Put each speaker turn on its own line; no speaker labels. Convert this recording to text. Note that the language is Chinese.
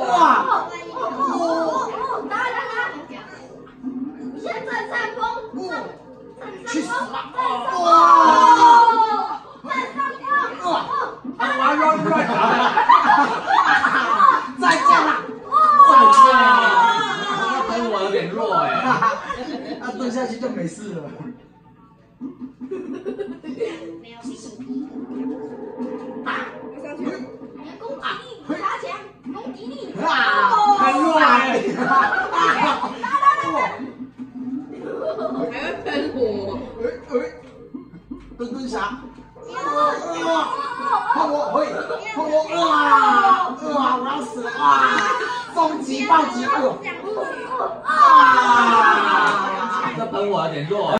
哇！
打打打！先正上攻，
去死吧！
哇！正上攻！
哇！玩乱乱打！再见了！
哇！那喷我有点弱哎。
他蹲下去就没事了。
哈
哈哈哈哈！
哎哎！蹲蹲侠！哇！碰我！会碰我！哇！哇！我要死了！哇！终极暴击！啊！
这喷我有点弱。